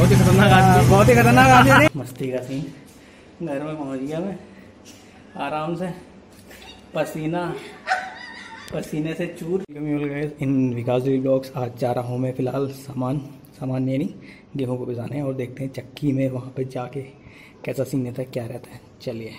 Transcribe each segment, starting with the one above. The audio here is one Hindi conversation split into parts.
बहुत ही खतरनाक आदमी। बहुत ही खतरनाक आदमी मस्ती का सीन घर में पहुँच गया मैं। आराम से। पसीना। पसीने से चूर। गए इन विकास ब्लॉग्स आज जा रहा हूँ मैं फ़िलहाल सामान। सामान नहीं गेहूँ को पिसाने और देखते हैं चक्की में वहाँ पे जाके कैसा सीन रहता है क्या रहता है। चलिए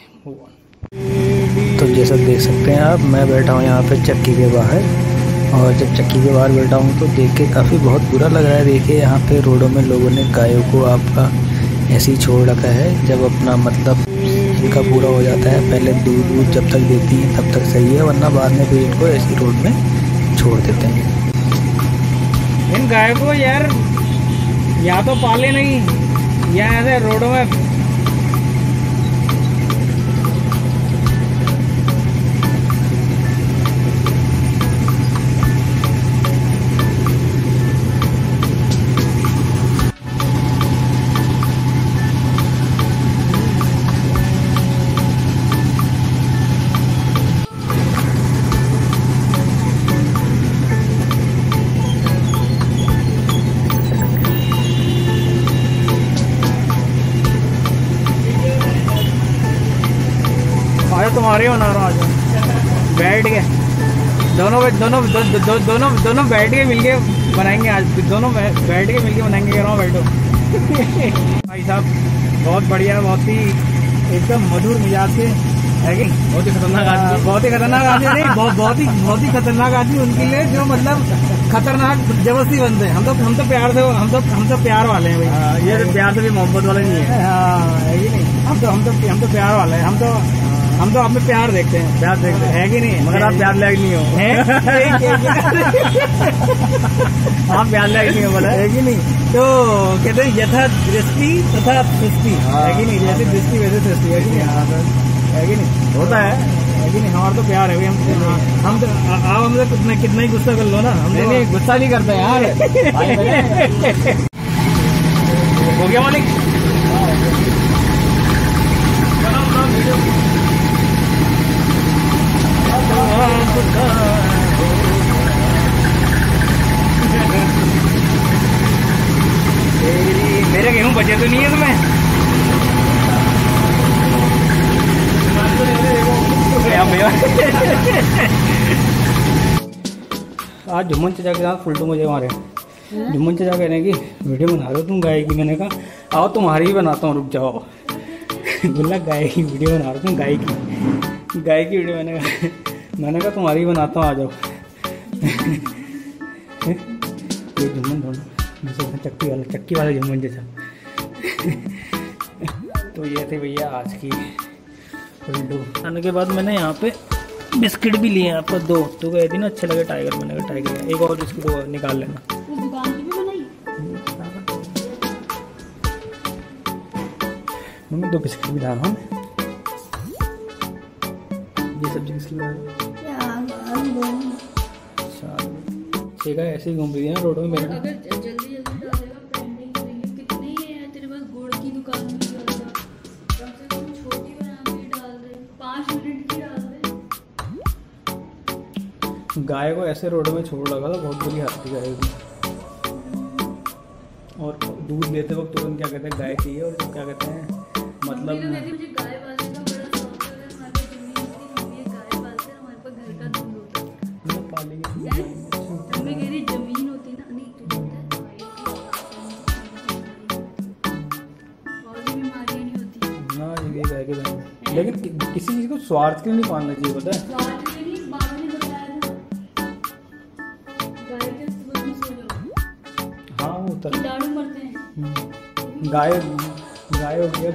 तो जैसा देख सकते हैं आप मैं बैठा हूँ यहाँ पे चक्की के बाहर। और जब चक्की के बाहर बैठा हूँ तो देख के काफ़ी बहुत बुरा लग रहा है। देखिए, यहाँ पे रोडों में लोगों ने गायों को आपका ऐसे ही छोड़ रखा है। जब अपना मतलब इनका पूरा हो जाता है, पहले दूध वूध जब तक देती हैं, तब तक सही है, वरना बाद में फिर इनको ऐसी रोड में छोड़ देते हैं। इन गायों को यार, या तो पाले नहीं, या ऐसे रोडों में तुम्हारे बना रहा हूँ आज बैठ के दोनों दोनों दो, दो, दो, दोनों दोनों बैठ के मिलके बनाएँगे आज। दोनों बैठ के मिलके बनाएँगे कह रहा हूँ बैठो। भाई साहब बहुत बढ़िया बहुत ही एकदम मधुर मिजाज के है कि? बहुत ही खतरनाक आदमी। बहुत ही खतरनाक आदमी नहीं बहुत बहुत ही बहुत ही खतरनाक आदमी उनके लिए जो मतलब खतरनाक ज़बरदस्ती बनते हैं हम तो हम तो प्यार से हम तो हम तो प्यार वाले हैं भाई। ये तो प्यार से भी मोहब्बत वाले नहीं है। हाँ है ही नहीं? हम तो हम तो हम तो प्यार वाले हैं। हम तो हम तो आप में प्यार देखते हैं। प्यार देखते हैं। है कि नहीं? मगर आप प्यार लायक नहीं हो। आप प्यार लायक नहीं हो बोला है। कि नहीं? तो कहते हैं यथा दृष्टि तथा सृष्टि है। कि नहीं? जैसे दृष्टि वैसे सृष्टि है कि नहीं? है कि नहीं? होता है। है कि नहीं? हमारा तो प्यार है भाई हम हम तो आप हमसे कितना कितना ही गुस्सा कर लो ना। हम नहीं गुस्सा नहीं करते यार। हो गया मालिक? आज जुम्मन चचा के साथ फुलटू मुझे मारे जुम्मन चचा कह रहे हैं कि, वीडियो बना रहे हो तुम गाय की। मैंने कहा आओ, तुम्हारी ही बनाता हूँ, रुक जाओ। बोला गाय की वीडियो बना रहा हूँ गाय की गाय की। वीडियो मैंने कहा मैंने कहा, तुम्हारी ही बनाता हूँ, आ जाओ। ये जुम्मन ढूंढो चक्की वाला, चक्की वाले जुम्मन जैसा तो ये थे भैया आज की वीडियो आने के बाद मैंने यहाँ पे बिस्किट भी लिए यहाँ पर दो। तो गए थे ना अच्छे लगे टाइगर मैंने कहा टाइगर। एक और बिस्किट वो निकाल लेना। मम्मी दो बिस्किट भी ला रहा हूँ। ये सब्ज़ी किसकी बना ठीक है ऐसे ही घूम रही है ना रोडों में मेरे जल्दी जल्दी करेंगे कितने ही है तेरे पास गुड़ की दुकान गाय को ऐसे रोड में छोड़ लगा था बहुत बुरी हालत थी गाय की और दूध देते वक्त तुरंत क्या कहते हैं गाय चाहिए और क्या कहते हैं मतलब लेकिन किसी चीज़ को स्वार्थ के लिए नहीं पालना चाहिए पता है? हाँ वो तो हम्म। गाय गाय हो गया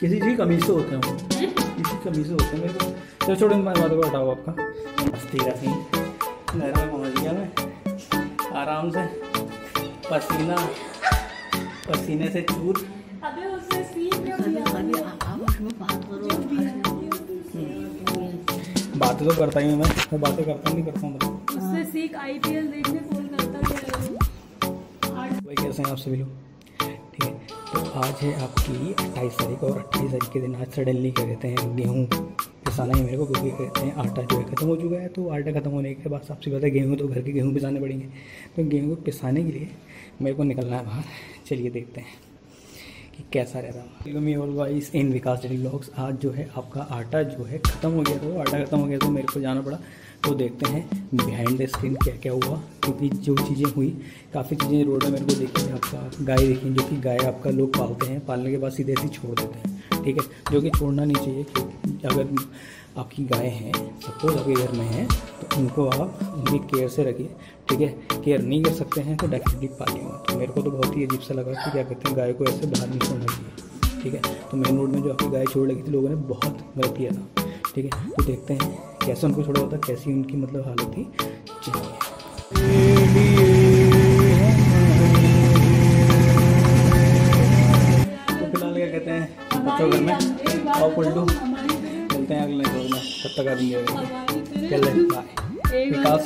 किसी चीज़ कमी से होते हैं? किसी कमी से होते हैं मेरे को चलो छोड़ो इन बातों को हटाओ आपका। मस्ती का सीन घर में पहुँच गया मैं। आराम से। पसीना। पसीने से चूर। बातें तो करता ही हूँ मैं। मैं बातें करता नहीं करता हूँ उससे सीख आईपीएल देखने फ़ोन करता भाई कैसे हैं आप सभी लोग? ठीक है तो आज है आपकी अट्ठाईस तारीख और अट्ठाईस तारीख के दिन आज सडनली क्या कहते हैं गेहूँ पिसाना ही मेरे को क्योंकि कहते हैं आटा जो है ख़त्म हो चुका है तो आटा ख़त्म होने के बाद सबसे पहले गेहूँ तो घर के गेहूँ पिसाने पड़ेंगे। तो गेहूँ को पिसाने के लिए मेरे को निकलना है बाहर। चलिए देखते हैं। कि कैसा रहता है। All guys in Vikas daily vlogs आज जो है आपका आटा जो है ख़त्म हो गया तो आटा ख़त्म हो गया तो मेरे को जाना पड़ा। तो देखते हैं बिहाइंड द स्क्रीन क्या क्या हुआ। क्योंकि जो चीज़ें हुई, काफ़ी चीज़ें रोड में मेरे को देखी आपका गाय देखी जो कि गाय आपका लोग पालते हैं। पालने के बाद सीधे ऐसे छोड़ देते हैं। ठीक है? जो कि छोड़ना नहीं चाहिए अगर आपकी गाय हैं, सपोज़ आपके घर में है तो उनको आप उनकी केयर से रखिए, ठीक है? केयर नहीं कर सकते हैं तो डेफिनेटली पालिएगा तो मेरे को तो बहुत ही अजीब सा लगा कि क्या कहते हैं, गाय को ऐसे बाहर नहीं छोड़ना चाहिए, ठीक है? तो मेन रोड में जो आपकी गाय छोड़ लगी थी, लोगों ने बहुत गलत किया था, ठीक है? तो देखते हैं कैसे उनको छोड़ा होता कैसी उनकी मतलब हालत थी। तो फ़िलहाल क्या कहते हैं, बच्चों घर में और पलटू। मिलते हैं अगले दौर में तब तक आदमी देंगे चल विकास